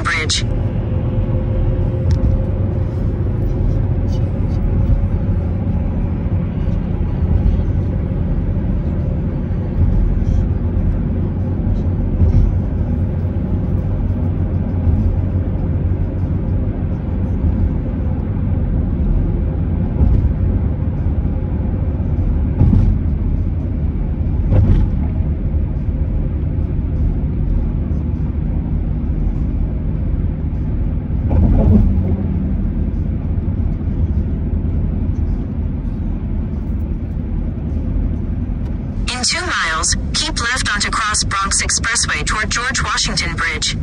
Bridge. In two miles, keep left onto Cross Bronx Expressway toward George Washington Bridge.